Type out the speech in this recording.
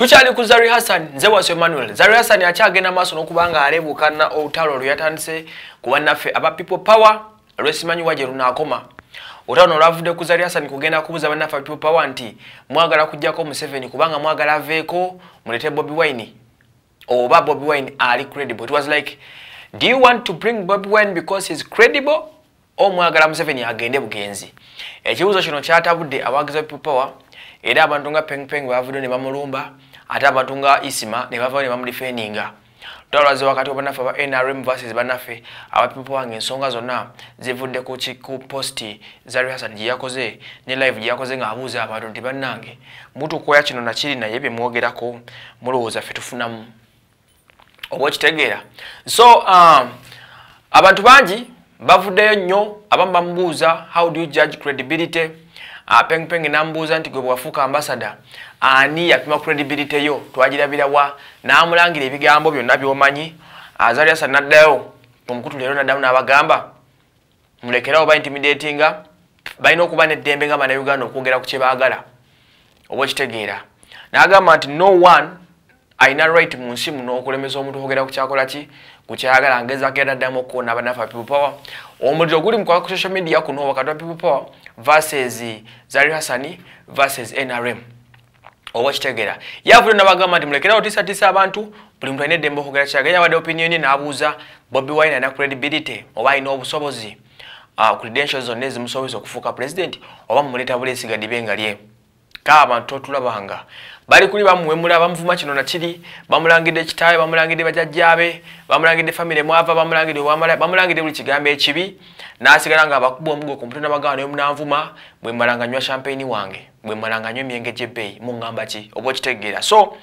tukyali ku zari hassan nze wase emmanuel. Zari hassan akyagenda maaso n'okuba nga aleebukana olutalo lwe yatandise ku bannaffe aba people power lwesimanyi wa gye lunaakoma. Olutalo olwavudde ku zari hassan kugenda kubuuza bannaffe aba people power nti mwagala kujjako museveni kubanga mwagala aveeko mulete bobi wine? Oba bobi wine ali credible. It was like do you want to bring bobi wine because heis credible o mwagala museveni agende bugenzi? Ekibuuzo kino kyatabudde abawagizi ba people power era abantu nga pengpeng bavudde ne bamulumba ate abantu nga isima ne bavayo ne bamudifeninga twalwaze wakati wabannaffe aba nrm versus bannaffe abapipo wange ensonga zonna zivudde ku posti za rehasan gye yakoze ne live gye yakoze ng'abuuza abantu nti bannange mutukoya kino nakiri naye bye mwogerako mulowooza ffe tufunamu. Oba okitegeera so um, abantu bangi bavuddeyo nnyo abamu bamubuuza how do you judge credibility pengpeng nambuuza nti gwe bwafuuka ambasada ani yapima credibility yo. Twagirabirawa namulangira ebigambo byonna byomanyi azaliasa uh, naddayo omukutu leero naddamu n'abagamba mulekerawo ba intimidatinga balina okuba neddembe nga banauganda okwogera ku kyebaagala oba okitegeera nagamba nti no one alina right mu nsi muno okulemesa omuntu okwogera ku kyakola ki? Kukyayagala ngezako era ddamu okuwona banafa people power. Omuliro guli mukwaka ku social media kuno wakati wa people power versus zari hassani versus nrm oba kitegeera yavudde nabagamba nti mulekerawo tisatisa abantu buli muntu alina eddembe okwogera kyagala. Yabadde opinioni n'abuuza bobi wine alina credibility oba alina obusobozi uh, credentials zonna ezimusobozesa okufuuka president oba mumuleeta buleesiga dibe nga lye kaa abantu totulabanga bali kuli bamuwemula bamuvuma kino nakiri bamulangidde kitaawe bamulangidde bajajjaabe bamulangidde famire mwava bamulangidde wamala bamulangidde buli kigambo ekibi n'asigala nga abakuba omugo ku mutwe n'abagaba naye munanvuma bwe mmalanga nywa champagne wange bwe mmalanga nywa emyenge gy'ebbeeyi muŋŋamba ki? Oba okitegeera. So